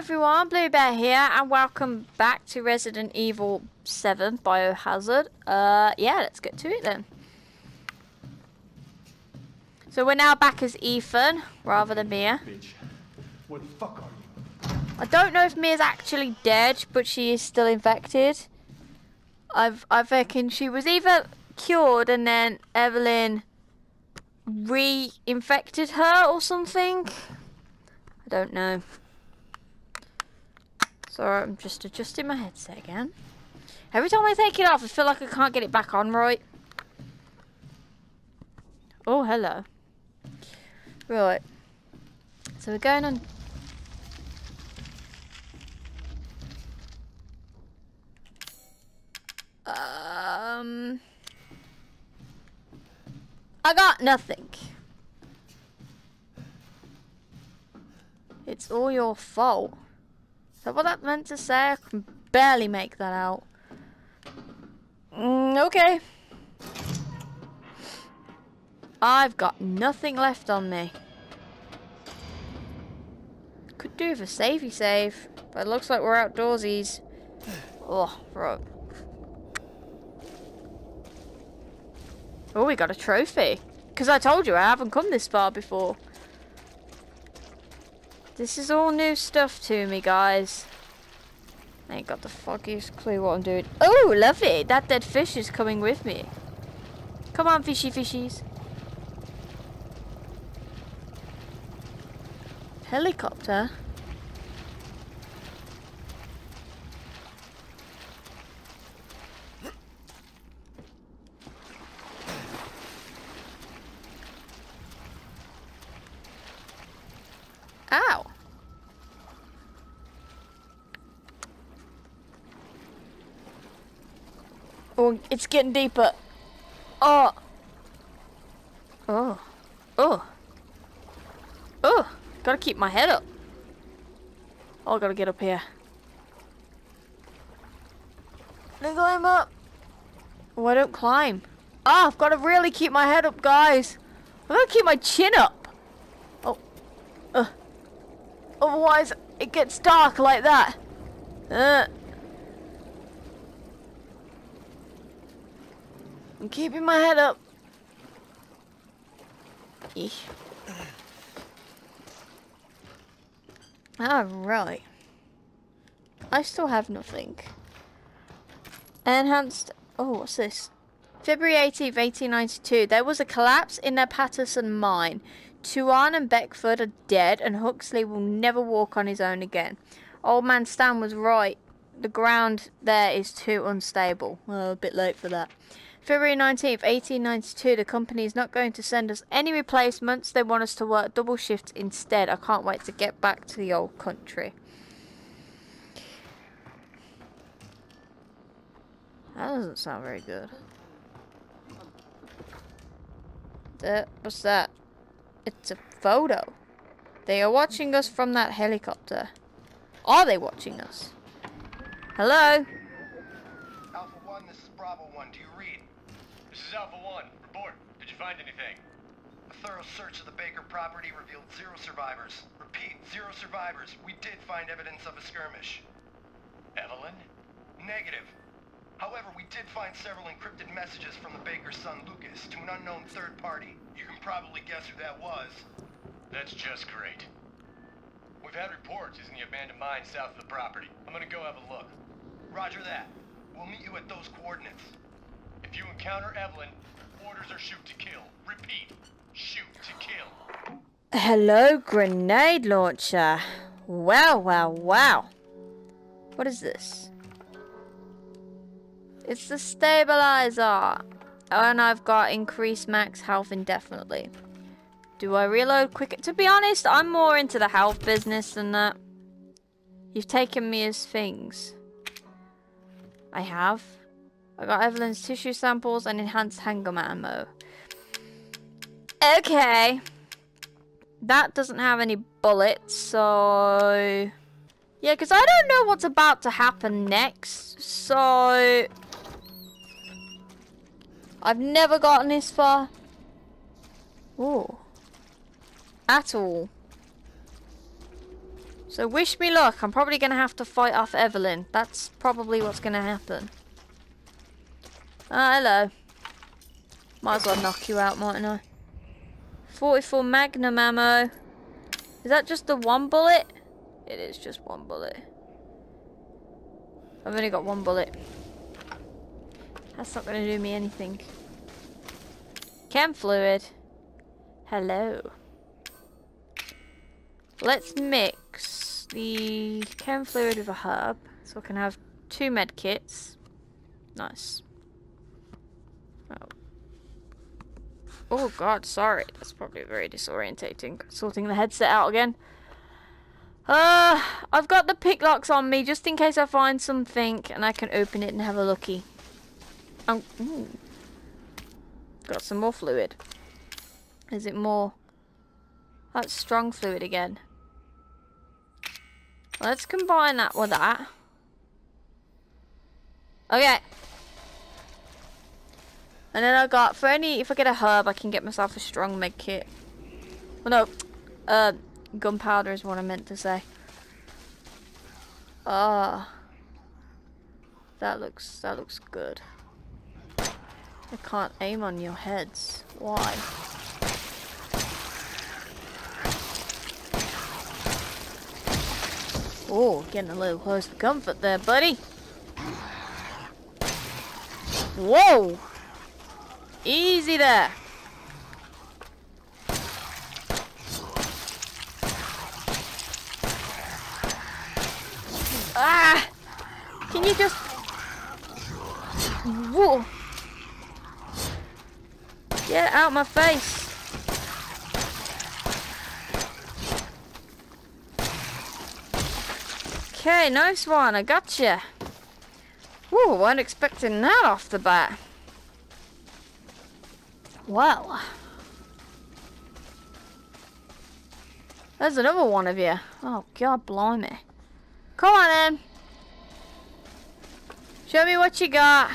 everyone, Blue Bear here, and welcome back to Resident Evil 7 Biohazard. Uh, yeah, let's get to it then. So we're now back as Ethan, rather than Mia. Bitch. What the fuck are you? I don't know if Mia's actually dead, but she is still infected. I've, I reckon she was either cured and then Evelyn re-infected her or something. I don't know. Sorry, I'm just adjusting my headset again. Every time I take it off, I feel like I can't get it back on right. Oh, hello. Right. So we're going on... Um... I got nothing. It's all your fault. That what that meant to say? I can barely make that out. Mm, okay. I've got nothing left on me. Could do with a savey save, but it looks like we're outdoorsies. Oh, right. Oh, we got a trophy. Because I told you I haven't come this far before. This is all new stuff to me, guys. I ain't got the foggiest clue what I'm doing. Oh, lovely. That dead fish is coming with me. Come on, fishy fishies. Helicopter? Oh, it's getting deeper. Oh. Oh. Oh. Oh. Gotta keep my head up. Oh, I gotta get up here. Then climb up. Oh, I don't climb. Ah, oh, I've gotta really keep my head up, guys. I've gotta keep my chin up. Oh. Uh. Otherwise, it gets dark like that. Uh. I'm keeping my head up. Eesh. Alright. I still have nothing. Enhanced... Oh, what's this? February 18th, 1892. There was a collapse in the Patterson mine. Tuan and Beckford are dead, and Huxley will never walk on his own again. Old man Stan was right. The ground there is too unstable. Well, a bit late for that. February 19th, 1892. The company is not going to send us any replacements. They want us to work double shifts instead. I can't wait to get back to the old country. That doesn't sound very good. That, what's that? It's a photo. They are watching us from that helicopter. Are they watching us? Hello? Alpha 1, this is Bravo 1. Do you is Alpha 1. Report. Did you find anything? A thorough search of the Baker property revealed zero survivors. Repeat, zero survivors. We did find evidence of a skirmish. Evelyn? Negative. However, we did find several encrypted messages from the Baker's son Lucas to an unknown third party. You can probably guess who that was. That's just great. We've had reports in the abandoned mine south of the property. I'm gonna go have a look. Roger that. We'll meet you at those coordinates. If you encounter Evelyn, orders are shoot to kill. Repeat, shoot to kill. Hello, grenade launcher. Wow, wow, wow. What is this? It's the stabilizer. Oh, and I've got increased max health indefinitely. Do I reload quicker? To be honest, I'm more into the health business than that. You've taken me as things. I have. I got Evelyn's tissue samples and enhanced handgun ammo. Okay. That doesn't have any bullets, so... Yeah, because I don't know what's about to happen next, so... I've never gotten this far. Ooh. At all. So wish me luck. I'm probably going to have to fight off Evelyn. That's probably what's going to happen. Ah, hello. Might as well knock you out, mightn't I? 44 Magnum ammo. Is that just the one bullet? It is just one bullet. I've only got one bullet. That's not going to do me anything. Chem fluid. Hello. Let's mix the chem fluid with a herb so I can have two med kits. Nice. Oh. Oh god, sorry. That's probably very disorientating. Sorting the headset out again. Uh, I've got the pick locks on me just in case I find something and I can open it and have a looky. Um. Got some more fluid. Is it more? That's strong fluid again. Let's combine that with that. Okay. And then I got, for any, if I get a herb, I can get myself a strong med kit. Well, no, uh, gunpowder is what I meant to say. Ah. That looks, that looks good. I can't aim on your heads. Why? Oh, getting a little close to comfort there, buddy. Whoa! Easy there. Ah! Can you just... Whoa! Get out my face! Okay, nice one. I gotcha. Whoa, I wasn't expecting that off the bat. Well. There's another one of you. Oh, God blimey. Come on then. Show me what you got.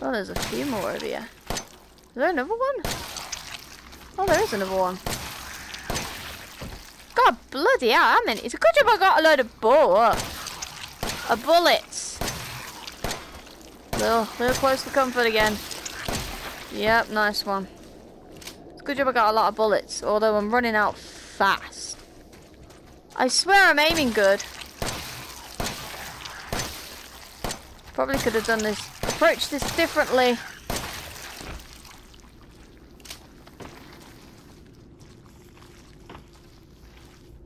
Oh, there's a few more of you. Is there another one? Oh, there is another one. God bloody hell, I mean, it's a good job I got a load of bull, uh, bullets. Little, little close to comfort again. Yep, nice one. It's good job I got a lot of bullets, although I'm running out fast. I swear I'm aiming good. Probably could have done this, approached this differently.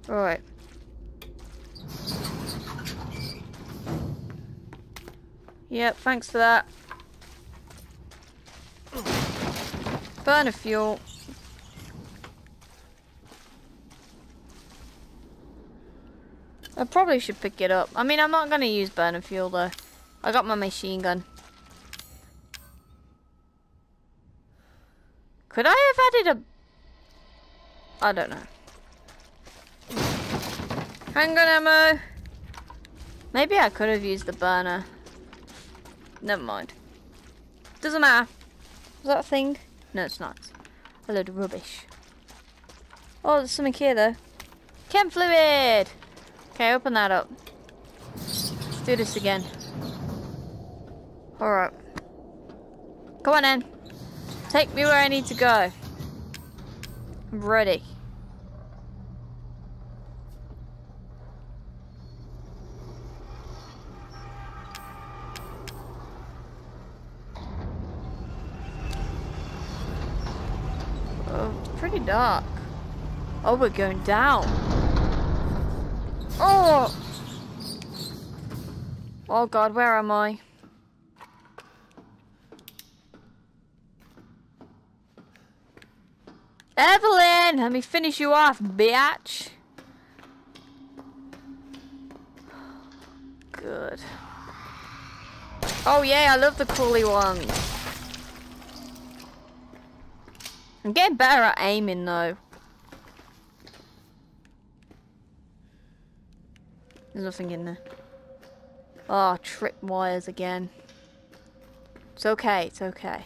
Alright. Yep, thanks for that. Burner fuel. I probably should pick it up. I mean, I'm not going to use burner fuel though. I got my machine gun. Could I have added a... I don't know. Handgun ammo. Maybe I could have used the burner. Never mind. Doesn't matter. Is that a thing? No, it's not. A load of rubbish. Oh, there's something here though. Chem fluid! Okay, open that up. Let's do this again. Alright. Come on then. Take me where I need to go. I'm ready. Pretty dark. Oh, we're going down. Oh! Oh god, where am I? Evelyn! Let me finish you off, bitch! Good. Oh yeah, I love the coolie ones. I'm getting better at aiming though. There's nothing in there. Oh, trip wires again. It's okay, it's okay.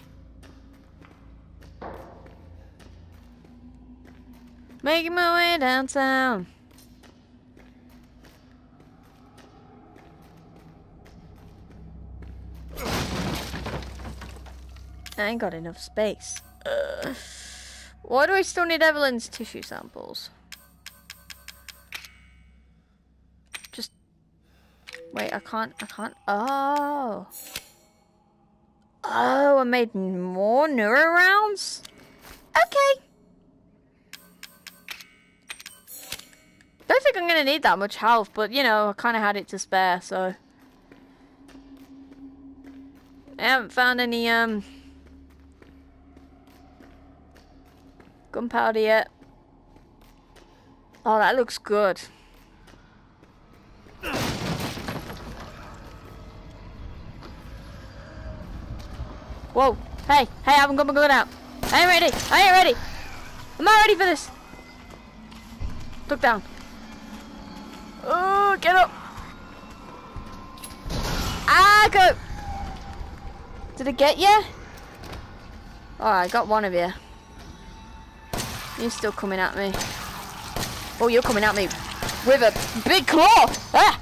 Making my way downtown. I ain't got enough space. Why do I still need Evelyn's tissue samples? Just wait. I can't. I can't. Oh. Oh, I made more neuro rounds. Okay. Don't think I'm gonna need that much health, but you know, I kind of had it to spare, so. I haven't found any um gunpowder yet. Oh, that looks good. Whoa. Hey, hey, I haven't got my gun out. I ain't ready. I ain't ready. I'm not ready for this. Look down. Oh, get up. Ah, go. Did it get you? Alright, I got one of you. You're still coming at me. Oh, you're coming at me with a big claw. Ah!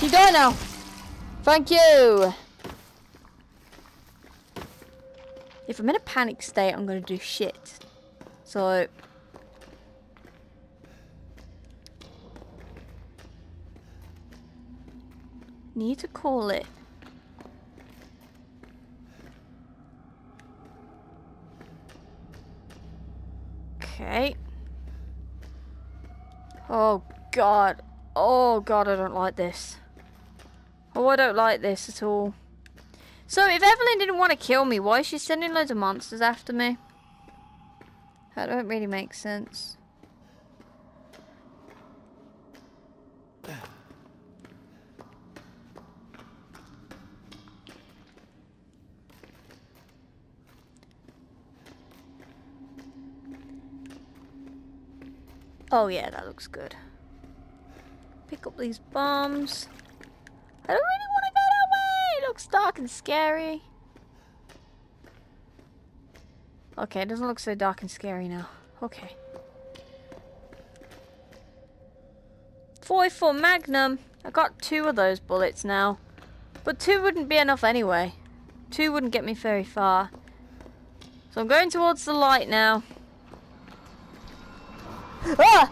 You die now. Thank you. If I'm in a panic state, I'm going to do shit. So... Need to call it. Okay. Oh god. Oh god, I don't like this. Oh, I don't like this at all. So, if Evelyn didn't want to kill me, why is she sending loads of monsters after me? That don't really make sense. Oh yeah, that looks good. Pick up these bombs. I don't really want to go that way. It looks dark and scary. Okay, it doesn't look so dark and scary now. Okay. 44 Magnum. I got two of those bullets now. But two wouldn't be enough anyway. Two wouldn't get me very far. So I'm going towards the light now. Ah!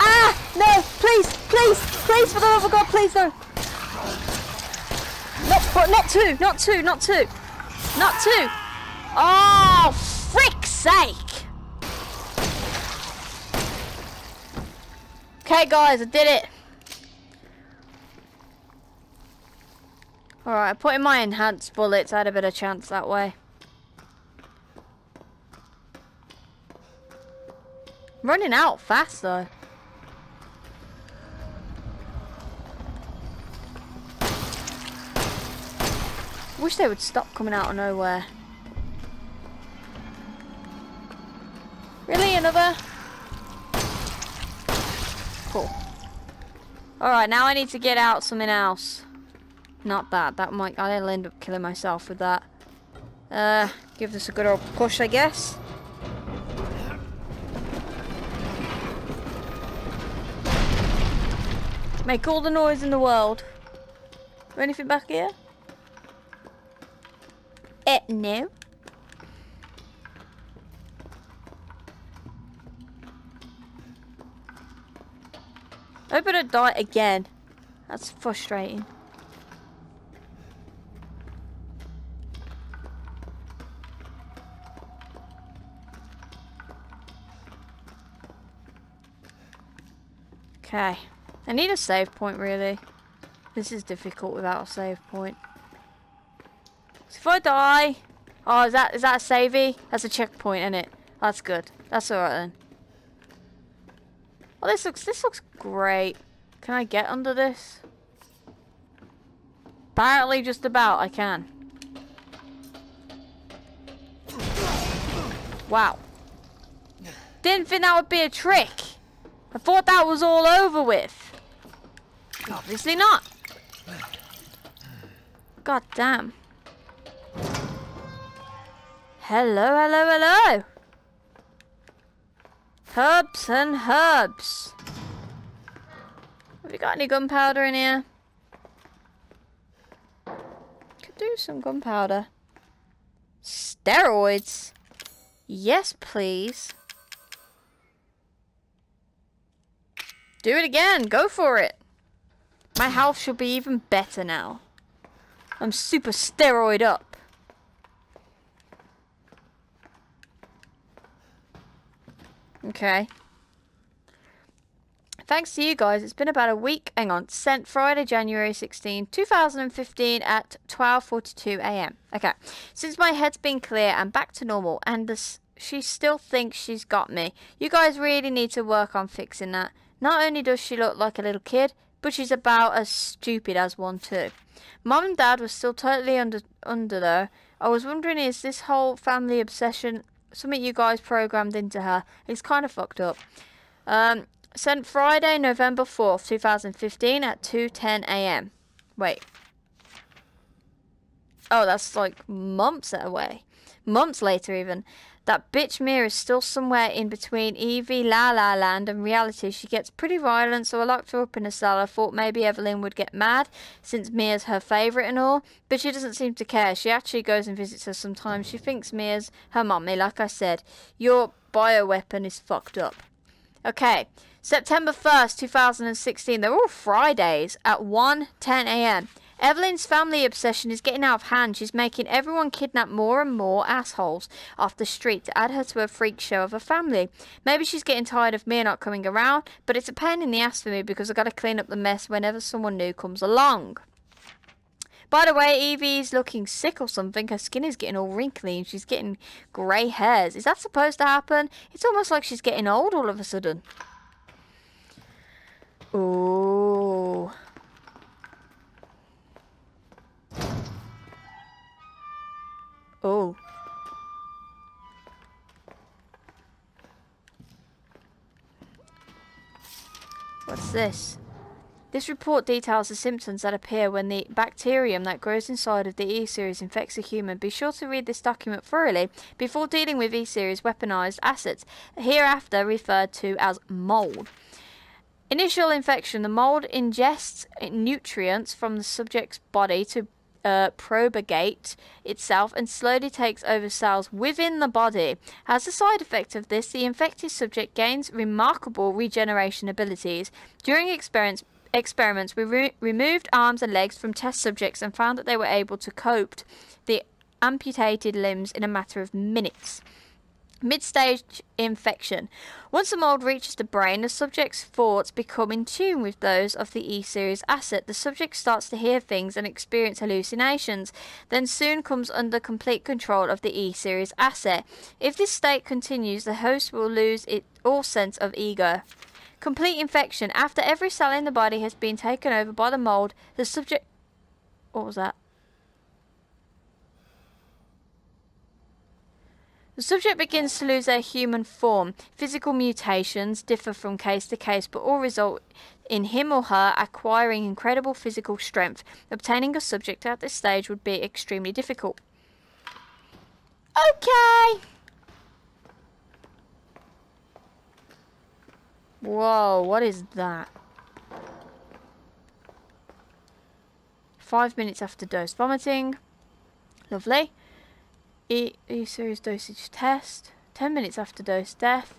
Ah! No! Please! Please! Please! For the love of God! Please no! Not, not two! Not two! Not two! Not two! Oh, frick's sake! Okay, guys, I did it. Alright, I put in my enhanced bullets. I had a better chance that way. Running out fast though. Wish they would stop coming out of nowhere. Really? Another? Cool. Alright, now I need to get out something else. Not that. That might... I'll end up killing myself with that. Uh, give this a good old push, I guess. Make all the noise in the world. Anything back here? Eh, no. I better die again. That's frustrating. Okay. I need a save point, really. This is difficult without a save point. So if I die... Oh, is that is that a savey? That's a checkpoint, isn't it? That's good. That's alright then. Oh, this looks this looks great. Can I get under this? Apparently, just about I can. Wow. Didn't think that would be a trick. I thought that was all over with. Obviously not. God damn. Hello, hello, hello. Herbs and herbs. Have you got any gunpowder in here? Could do some gunpowder. Steroids? Yes, please. Do it again. Go for it. My health should be even better now. I'm super steroid up. Okay. Thanks to you guys, it's been about a week. Hang on. Sent Friday, January 16, 2015 at 12.42 a.m. Okay. Since my head's been clear I'm back to normal and this, she still thinks she's got me. You guys really need to work on fixing that. Not only does she look like a little kid, but she's about as stupid as one too. Mom and Dad were still totally under under though. I was wondering is this whole family obsession something you guys programmed into her? It's kind of fucked up. Um, sent Friday, November 4th, 2015 at 2:10 a.m. Wait. Oh, that's like months away. Months later even. That bitch Mia is still somewhere in between Evie La La Land and reality. She gets pretty violent, so I locked her up in a cell. I thought maybe Evelyn would get mad, since Mia's her favourite and all, but she doesn't seem to care. She actually goes and visits her sometimes. She thinks Mia's her mummy, like I said. Your bioweapon is fucked up. Okay, September 1st, 2016. They're all Fridays at 1.10am. Evelyn's family obsession is getting out of hand. She's making everyone kidnap more and more assholes off the street to add her to a freak show of a family. Maybe she's getting tired of me not coming around, but it's a pain in the ass for me because I've got to clean up the mess whenever someone new comes along. By the way, Evie's looking sick or something. Her skin is getting all wrinkly and she's getting grey hairs. Is that supposed to happen? It's almost like she's getting old all of a sudden. Ooh. This? This report details the symptoms that appear when the bacterium that grows inside of the E-series infects a human. Be sure to read this document thoroughly before dealing with E-series weaponized assets, hereafter referred to as mold. Initial infection. The mold ingests nutrients from the subject's body to uh, itself and slowly takes over cells within the body. As a side effect of this, the infected subject gains remarkable regeneration abilities. During experiments, experiments we re removed arms and legs from test subjects and found that they were able to cope the amputated limbs in a matter of minutes. Mid-stage infection. Once the mold reaches the brain, the subject's thoughts become in tune with those of the E-series asset. The subject starts to hear things and experience hallucinations, then soon comes under complete control of the E-series asset. If this state continues, the host will lose it, all sense of ego. Complete infection. After every cell in the body has been taken over by the mold, the subject... What was that? The subject begins to lose their human form. Physical mutations differ from case to case, but all result in him or her acquiring incredible physical strength. Obtaining a subject at this stage would be extremely difficult. Okay. Whoa, what is that? Five minutes after dose vomiting. Lovely. E, e series dosage test. 10 minutes after dose death.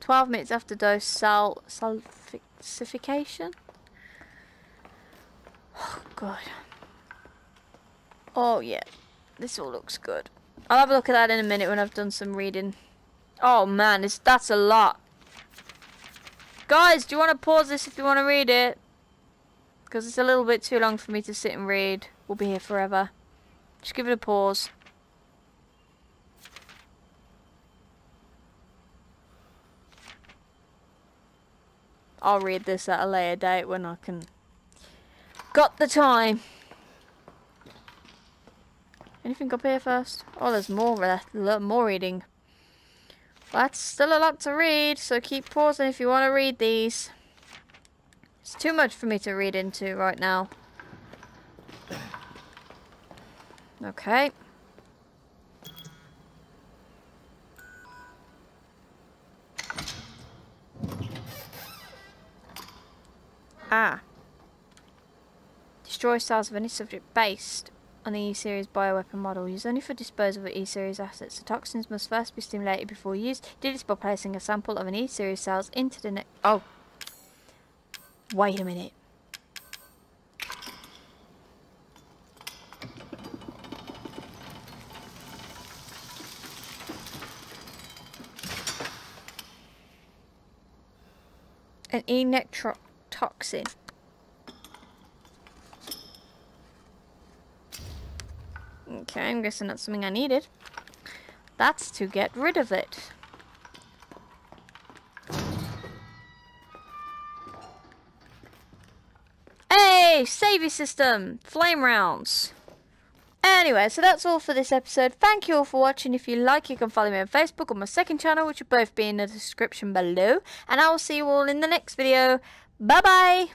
12 minutes after dose sal sulfication. Oh god. Oh yeah. This all looks good. I'll have a look at that in a minute when I've done some reading. Oh man, it's, that's a lot. Guys, do you want to pause this if you want to read it? Because it's a little bit too long for me to sit and read. We'll be here forever. Just give it a pause. I'll read this at a later date when I can... Got the time! Anything up here first? Oh, there's more. More reading. That's still a lot to read, so keep pausing if you want to read these. It's too much for me to read into right now. Okay. Ah. Destroy cells of any subject based on the E-Series bioweapon model. Used only for disposal of E-Series assets. The toxins must first be stimulated before use. Do this by placing a sample of an E-Series cells into the. Oh. Wait a minute. An E-nectrotoxin. Okay, I'm guessing that's something I needed. That's to get rid of it. Hey! Savey system! Flame rounds! Anyway, so that's all for this episode. Thank you all for watching. If you like, you can follow me on Facebook or my second channel, which will both be in the description below. And I will see you all in the next video. Bye-bye!